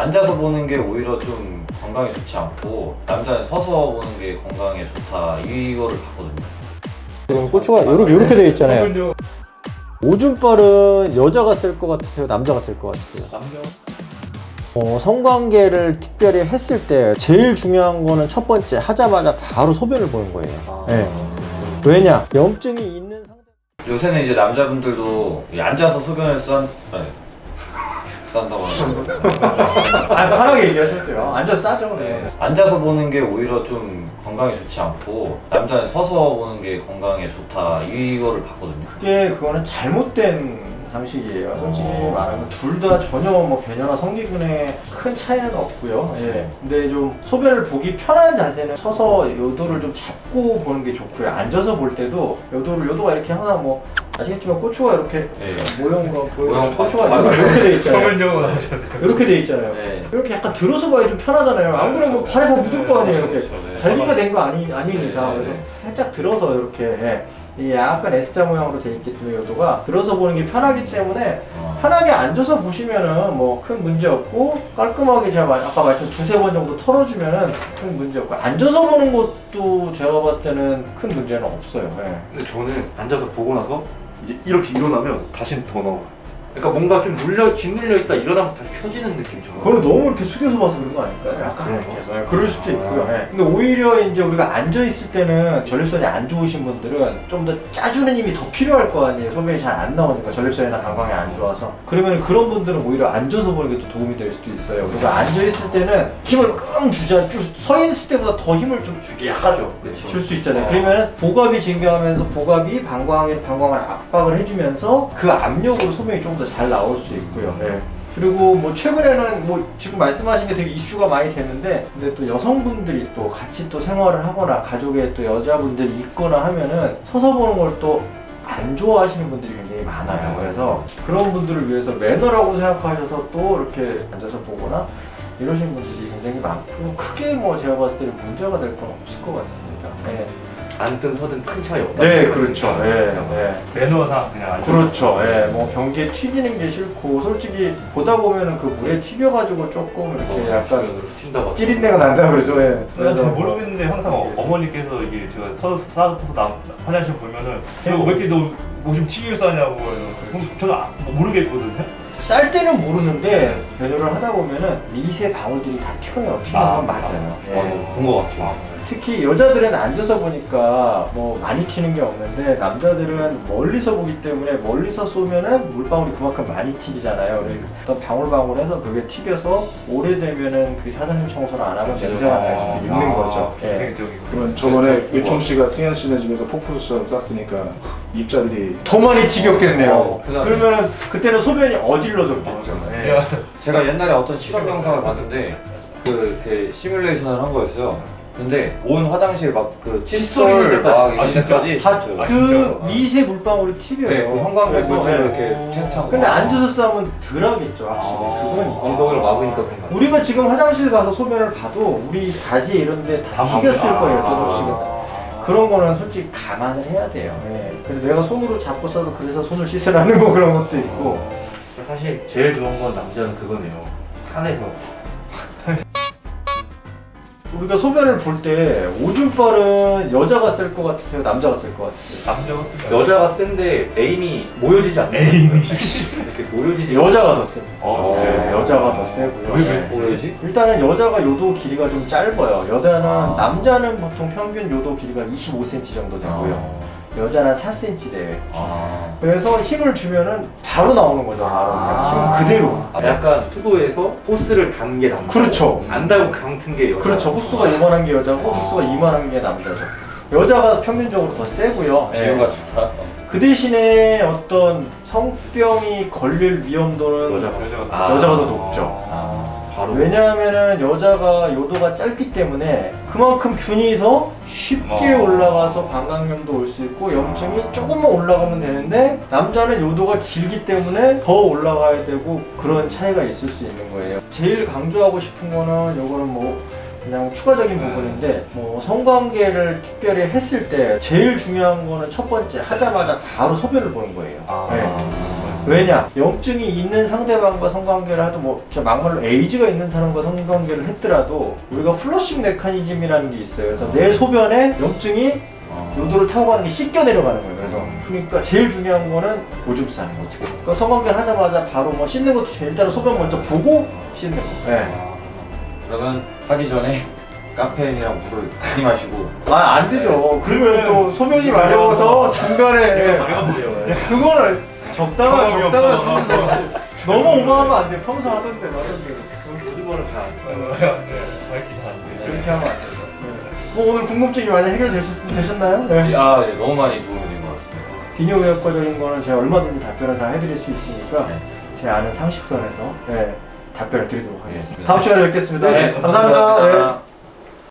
앉아서 보는 게 오히려 좀 건강에 좋지 않고 남자는 서서 보는 게 건강에 좋다 이거를 봤거든요. 지금 고추가 요렇게, 요렇게 되어 있잖아요. 오줌발은 여자가 쓸 것 같으세요? 남자가 쓸 것 같으세요? 남자 어, 성관계를 특별히 했을 때 제일 중요한 거는 첫 번째 하자마자 바로 소변을 보는 거예요. 네. 왜냐? 염증이 있는 상태. 요새는 이제 남자분들도 이 앉아서 소변을 싼아 니, 싼다고 하는 아, 편하게 얘기하셔도 돼요. 앉아서 싸죠. 네. 앉아서 보는 게 오히려 좀 건강에 좋지 않고 남자는 서서 보는 게 건강에 좋다 이거를 봤거든요. 그게 그거는 잘못된 상식이에요. 솔직히 어. 말하면 둘 다 전혀 뭐 배녀나 성기근에 큰 차이는 없고요. 예. 근데 좀 소변을 보기 편한 자세는 서서 요도를 좀 잡고 보는 게 좋고요. 앉아서 볼 때도 요도를 요도가 이렇게 항상 뭐 아시겠지만 고추가 이렇게 네. 모형으로 보이는 모형 고추가 맞- 맞아요. 이렇게 돼 있잖아요. 전문적으로 이렇게 돼 있잖아요. 네. 이렇게 약간 들어서 봐야 좀 편하잖아요. 안 그러면 뭐 발에 다 묻을 거 아니에요. 이렇게 그렇죠, 네. 달리가 된 거 아니 아닌 이상 네, 그래서 네. 살짝 들어서 이렇게 예. 이 약간 S자 모양으로 돼 있기 때문에 요도가 들어서 보는 게 편하기 때문에 어. 편하게 앉아서 보시면은 뭐 큰 문제 없고 깔끔하게 제가 마- 아까 말씀 두세 번 정도 털어주면은 큰 문제 없고 앉아서 보는 것도 제가 봤을 때는 큰 문제는 없어요. 예. 근데 저는 앉아서 보고 나서 이제 이렇게 일어나면 다시는 더 나와. 그러니까 뭔가 좀 눌려 짓눌려 있다 일어나면서 다시 펴지는 느낌처럼. 그걸 너무 이렇게 숙여서 봐서 그런 거 아닐까요? 약간 그런 이렇게 거? 해서. 그럴 수도 있고요. 예. 근데 오히려 이제 우리가 앉아 있을 때는 전립선이 안 좋으신 분들은 좀 더 짜주는 힘이 더 필요할 거 아니에요. 소변이 잘 안 나오니까 전립선이나 방광이 안 좋아서. 그러면 그런 분들은 오히려 앉아서 보는 게 또 도움이 될 수도 있어요. 우리가 앉아 있을 때는 힘을 끙 주자. 서 있을 때보다 더 힘을 좀 주게 하죠. 그렇죠. 줄수 있잖아요. 어. 그러면 복압이 증가하면서 복압이 방광에 방광을 압박을 해주면서 그 압력으로 소변이 좀더 잘 나올 수 있고요. 예. 그리고 뭐 최근에는 뭐 지금 말씀하신 게 되게 이슈가 많이 됐는데 근데 또 여성분들이 또 같이 또 생활을 하거나 가족에 또 여자분들이 있거나 하면은 서서 보는 걸또 안 좋아하시는 분들이 굉장히 많아요. 그래서 그런 분들을 위해서 매너라고 생각하셔서 또 이렇게 앉아서 보거나 이러신 분들이 굉장히 많고 크게 뭐 제가 봤을 때는 문제가 될 건 없을 것 같습니다. 네, 앉든 서든 큰 차이 없다. 네 그렇죠. 네, 네. 매너상 그냥 그렇죠. 예, 뭐 변기에 튀기는 게 싫고 솔직히 보다 보면은 그 물에 튀겨가지고 조금 이렇게 약간 튄다고. 찌린내가 난다 그러죠. 예. 난잘 모르겠는데 항상 어, 어머니께서 이게 제가 서 사서 나 화장실 보면은 왜 이렇게 너뭐좀 튀겨 싸냐고 그럼 저는 아, 모르겠거든요. 쌀 때는 모르는데 배려를 하다 보면은 미세 방울들이 다 튀어요. 튀는 아, 건 맞아요. 예. 어, 본것 같아요. 특히 여자들은 앉아서 보니까 뭐 많이 튀는 게 없는데 남자들은 멀리서 보기 때문에 멀리서 쏘면은 물방울이 그만큼 많이 튀기잖아요. 그래서 어떤 방울방울해서 그게 튀겨서 오래되면은 그 화장실 청소를 안 하면 냄새가 날 수도 있는 거죠. 예. 굉장히 그러면 저번에 유총 씨가 승현 씨네 집에서 폭포수처럼 쌌으니까 입자들이 더 많이 튀겼겠네요. 어, 그러면은 그때는 소변이 어질러졌겠죠. 예. 야, 제가 옛날에 어떤 실험 영상을 봤는데 그 이렇게 시뮬레이션을 한 거였어요. 근데 온 화장실 막 그 칫솔 막 아, 진짜? 이때까지 다 아, 그 진짜요? 미세 물방울이 튀겨요. 네, 그 형광색 물질로 예. 이렇게 테스트한 거. 근데 앉아서 싸면 덜하겠죠, 확실히. 아. 그건 엉덩이를 막으니까 그런 거. 우리가 지금 화장실 가서 소변을 봐도 우리 바지 이런 데다다 튀겼을 먹- 거예요, 아. 조금씩은. 그런 거는 솔직히 감안을 해야 돼요. 예. 그래서 내가 손으로 잡고 써도 그래서 손을 씻으라는 거 그런 것도 있고. 사실 제일 좋은 건 남자는 그거네요. 산에서 우리가 소변을 볼 때 오줌발은 여자가 쓸 것 같으세요? 남자가 쓸 것 같으세요? 남자가 쓰면 여자가 센데 에임이 모여지지 않는 에임이. 이렇게 모여지지 여자가 더 셉니다. 어, 네? 여자가 더 세고요. 왜 네. 뭐지? 일단은 여자가 요도 길이가 좀 짧아요. 여자는 아. 남자는 보통 평균 요도 길이가 25cm 정도 되고요. 여자는 4cm 돼요. 아. 그래서 힘을 주면은 바로 나오는 거죠. 바로 아. 힘 그대로. 아, 약간 투도에서 호스를 단게 남자. 그렇죠. 안 달고 강튼 게 여자. 그렇죠. 호수가 이만한 게 여자고 호수가 이만한 게 남자죠. 여자가 평균적으로 더 세고요. 비유가 예. 좋다. 그 대신에 어떤 성병이 걸릴 위험도는 여자가. 여자가 아. 여자가 더 높죠. 아. 바로. 왜냐하면은 여자가 요도가 짧기 때문에 그만큼 균이 더 쉽게 어. 올라가서 방광염도 올 수 있고 염증이 조금만 올라가면 되는데 남자는 요도가 길기 때문에 더 올라가야 되고 그런 차이가 있을 수 있는 거예요. 제일 강조하고 싶은 거는 요거는 뭐 그냥 추가적인 부분인데 뭐 성관계를 특별히 했을 때 제일 중요한 거는 첫 번째 하자마자 바로 소변을 보는 거예요. 아. 네. 왜냐? 염증이 있는 상대방과 성관계를 하도 뭐, 저 막말로 에이즈가 있는 사람과 성관계를 했더라도 우리가 플러싱 메커니즘이라는 게 있어요. 그래서 내 소변에 염증이 어. 요도를 타고 가는 게 씻겨 내려가는 거예요. 그래서 그러니까 제일 중요한 거는 오줌 싸는 거. 어떻게? 그러니까 성관계를 하자마자 바로 뭐 씻는 것도 중요해요. 일단은 소변 먼저 보고 씻는 거. 네. 그러면 하기 전에 카페인이랑 물을 많이 마시고 아, 안 되죠. 그러면 또 소변이 마려워서 중간에 말가 보세요. 그거는 적당한 경험이 적당한 없어. 선에서 없이 너무 오버하면 안 돼. 평소 하던데 나던데 오징어는 잘안 네, 밝기 잘안 돼. 그렇게 하면 안 돼요. 네. 뭐 오늘 궁금증이 많이 해결되셨나요? 네. 아, 네, 너무 많이 도움이 된 것 같습니다. 비뇨기과적인 거는 제가 얼마든지 답변을 다 해드릴 수 있으니까 네. 제 아는 상식선에서 네, 답변을 드리도록 하겠습니다. 네. 다음 시간에 뵙겠습니다. 네, 감사합니다. 네.